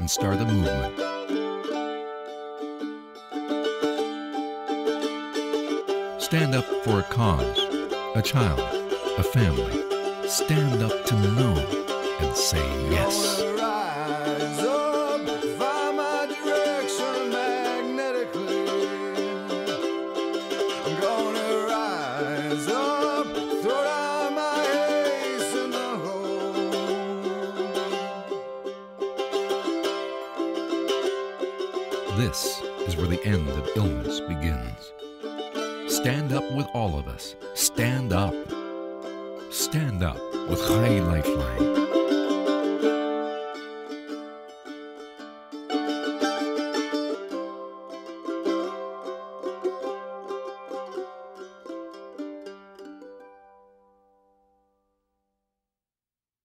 and start a movement. Stand up for a cause, a child, a family. Stand up to know and say yes. This is where the end of illness begins. Stand up with all of us. Stand up. Stand up with Chai Lifeline.